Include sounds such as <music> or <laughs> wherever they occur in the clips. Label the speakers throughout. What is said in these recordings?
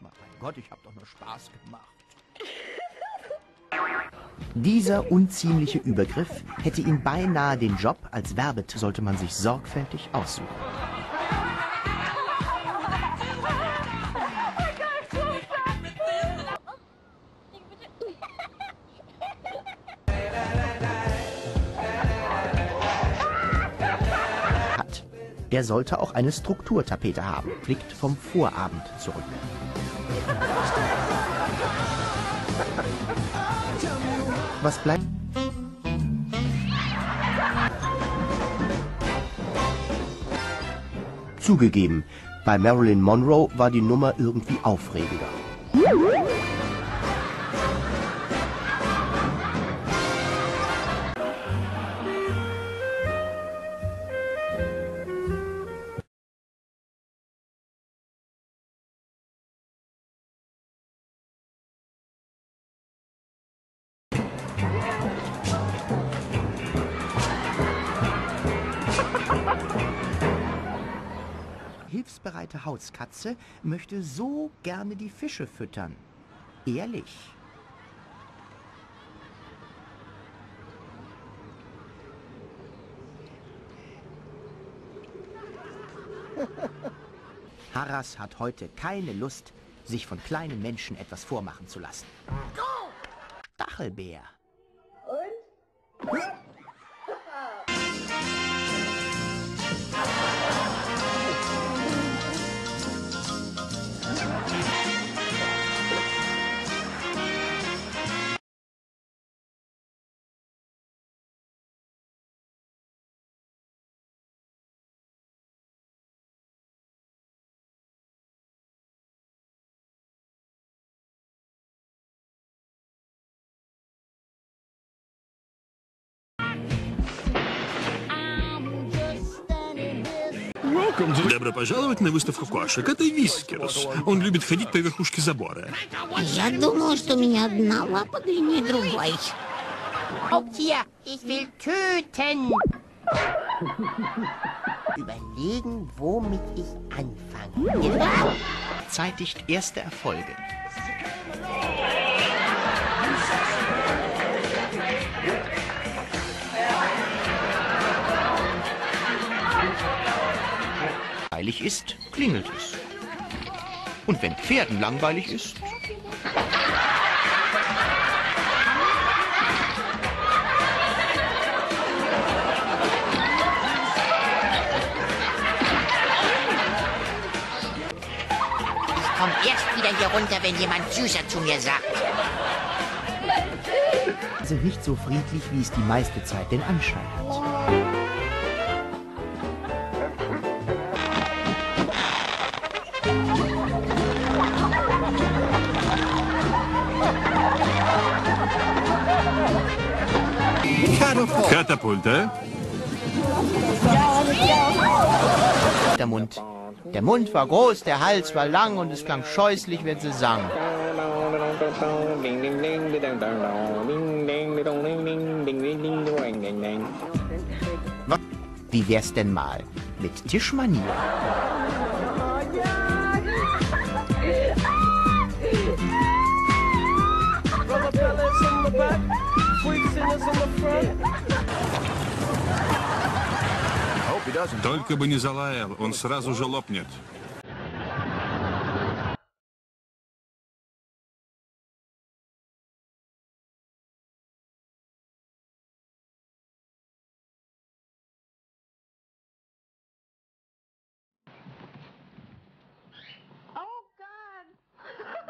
Speaker 1: mein Gott, ich hab doch nur Spaß gemacht.
Speaker 2: Dieser unziemliche Übergriff hätte ihm beinahe den Job als Werbet, sollte man sich sorgfältig aussuchen. Der sollte auch eine Strukturtapete haben, blickt vom Vorabend zurück. Was bleibt? Zugegeben, bei Marilyn Monroe war die Nummer irgendwie aufregender. Hilfsbereite Hauskatze möchte so gerne die Fische füttern. Ehrlich. <laughs> Harras hat heute keine Lust, sich von kleinen Menschen etwas vormachen zu lassen. Stachelbär.
Speaker 3: Добро пожаловать на выставку кошек. Это Вискерс. Он любит ходить по верхушке забора.
Speaker 4: Я думала, что у меня одна лапа длиннее другой.
Speaker 5: Raubtier, ich will töten.
Speaker 6: Überlegen, womit ich anfange.
Speaker 2: Zeitigt erste Erfolge. Langweilig ist, klingelt es. Und wenn Pferden langweilig ist,
Speaker 5: Ich komm erst wieder hier runter, wenn jemand Süßer zu mir sagt.
Speaker 2: sind nicht so friedlich, wie es die meiste Zeit den Anschein hat.
Speaker 3: Katapulte.
Speaker 2: Der Mund. Der Mund war groß, der Hals war lang und es klang scheußlich, wenn sie sang. Wie wär's denn mal mit Tischmanier?
Speaker 3: Только бы не залаял, он сразу же лопнет.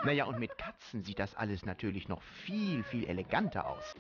Speaker 2: Naja, <laughs> und mit Katzen sieht das alles natürlich noch viel, viel eleganter aus.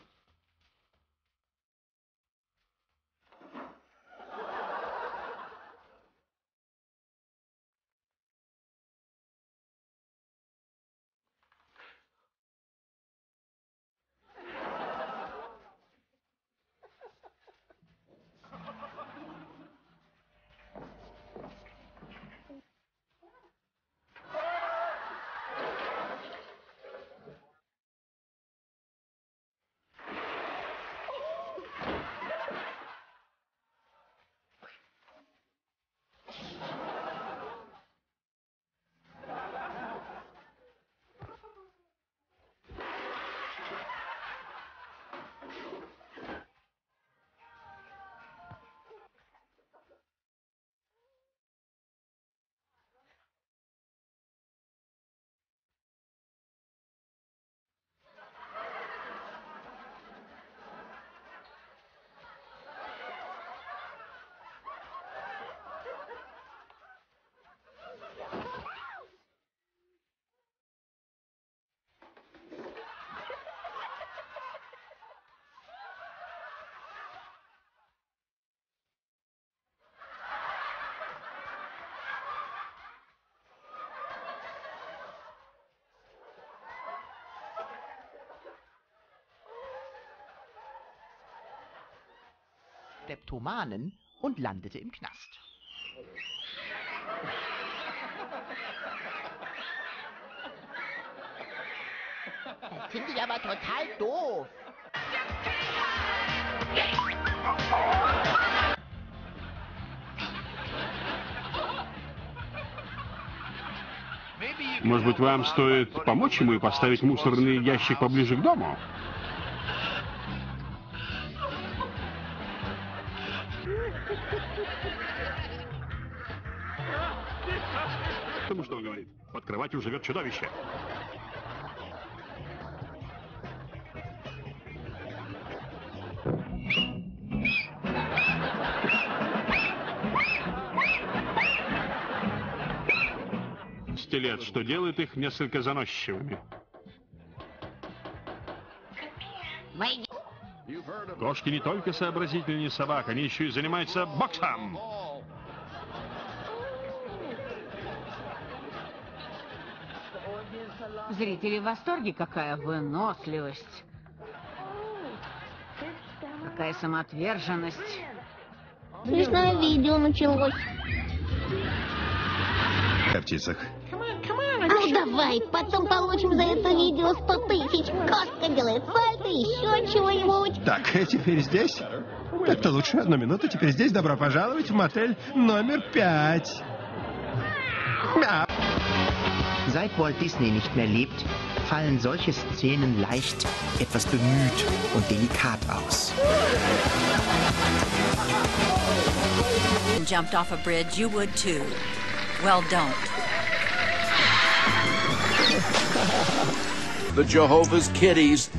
Speaker 2: Kleptomanen und landete im Knast.
Speaker 5: Das finde ich aber total doof.
Speaker 7: Может быть, вам стоит помочь ему и поставить мусорный ящик поближе к дому? Кроватью живет чудовище. Стилет, что делает их несколько заносчивыми. Кошки не только сообразительнее собак, они еще и занимаются боксом.
Speaker 8: Зрители в восторге, какая выносливость. Какая самоотверженность.
Speaker 4: Смешное видео началось.
Speaker 9: О птицах.
Speaker 4: Ну давай, потом получим за это видео 100 тысяч. Кошка делает сальто, еще чего-нибудь.
Speaker 9: Так, теперь здесь? Так-то лучше. Одну минуту. Теперь здесь. Добро пожаловать в мотель номер пять. Мяу.
Speaker 2: Seit Walt Disney nicht mehr lebt, fallen solche Szenen leicht etwas bemüht und delikat aus.
Speaker 10: jumped off a bridge, you would too. Well, don't.
Speaker 11: The Jehovah's Kitties.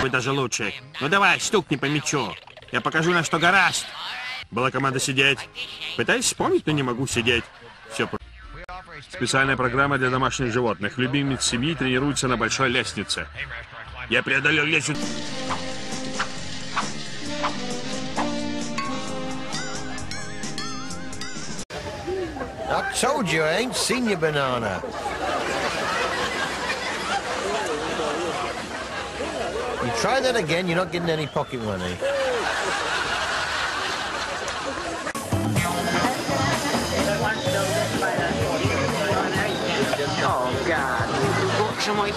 Speaker 3: Вы даже лучше. Ну давай, стукни по мячу. Я покажу, на что гораст. Была команда сидеть. Пытаюсь вспомнить, но не могу сидеть. Все. Специальная программа для домашних животных. Любимец семьи тренируется на большой лестнице. Я преодолел лестницу.
Speaker 1: I told you I ain't seen your banana. You try that again, you're not getting any pocket money.
Speaker 8: Боже мой.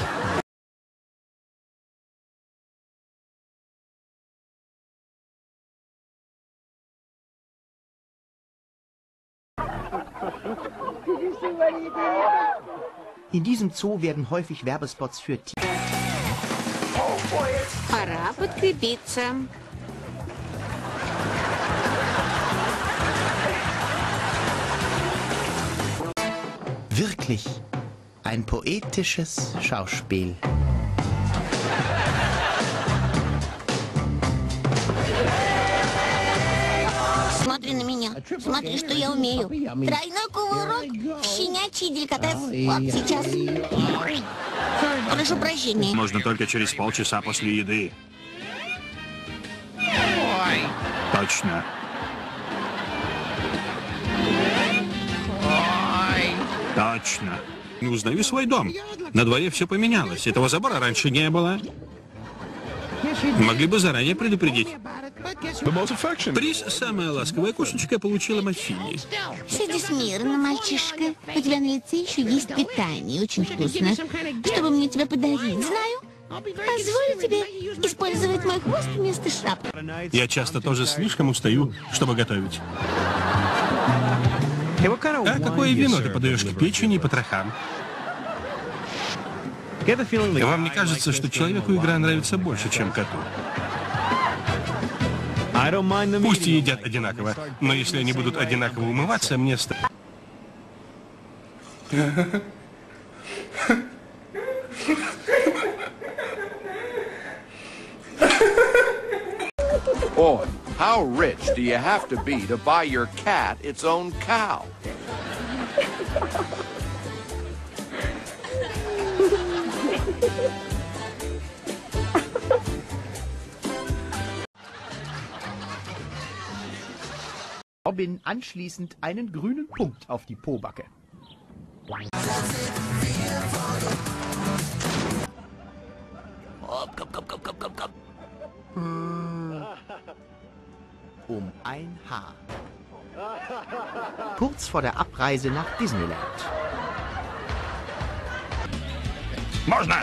Speaker 2: In diesem Zoo werden häufig Werbespots für Tiere.
Speaker 8: Пора подкрепиться.
Speaker 2: Wirklich ein poetisches Schauspiel.
Speaker 4: Смотри на меня. Смотри, что я умею. Тройной кувырок, щенячий деликатес. Вот сейчас. Прошу прощения.
Speaker 3: Можно только через полчаса после еды. Точно. Точно. Не узнаю свой дом. На дворе все поменялось. Этого забора раньше не было. Могли бы заранее предупредить. Приз «Самая ласковая кошечка» получила Маффини.
Speaker 4: Сиди смирно, мальчишка. У тебя на лице еще есть питание. Очень вкусно. Чтобы мне тебя подарить, знаю. Позволю тебе использовать мой хвост вместо шапки.
Speaker 3: Я часто тоже слишком устаю, чтобы готовить. А какое вино ты подаешь к печени и потрохам? Вам не кажется, что человеку игра нравится больше, чем коту? Пусть и едят одинаково, но если они будут одинаково умываться, мне ста...
Speaker 11: Boy, How rich do you have to be to buy your cat its own cow?
Speaker 2: Robin anschließend einen grünen Punkt auf die Pobacke. Oh, komm, komm, komm, komm, komm, komm um ein Haar. Kurz vor der Abreise nach Disneyland.
Speaker 3: Można!